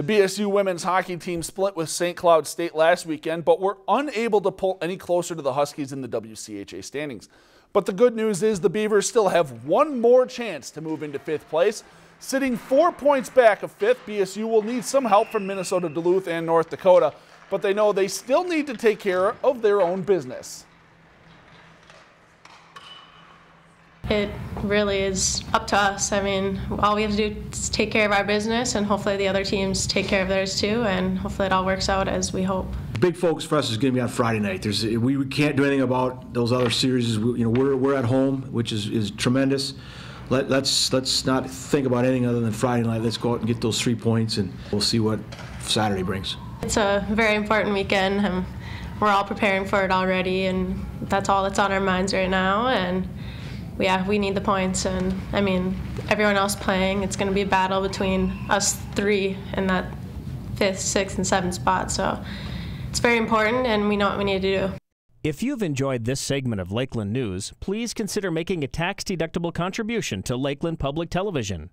The BSU women's hockey team split with St. Cloud State last weekend, but were unable to pull any closer to the Huskies in the WCHA standings. But the good news is the Beavers still have one more chance to move into fifth place. Sitting four points back of fifth, BSU will need some help from Minnesota Duluth and North Dakota, but they know they still need to take care of their own business. It really is up to us. I mean, all we have to do is take care of our business, and hopefully the other teams take care of theirs too, and hopefully it all works out as we hope. Big focus for us is going to be on Friday night. There's we can't do anything about those other series. We, you know, we're we're at home, which is is tremendous. Let, let's let's not think about anything other than Friday night. Let's go out and get those three points, and we'll see what Saturday brings. It's a very important weekend. and we're all preparing for it already, and that's all that's on our minds right now. And yeah, we need the points. And I mean, everyone else playing, it's going to be a battle between us three in that fifth, sixth, and seventh spot. So it's very important, and we know what we need to do. If you've enjoyed this segment of Lakeland News, please consider making a tax-deductible contribution to Lakeland Public Television.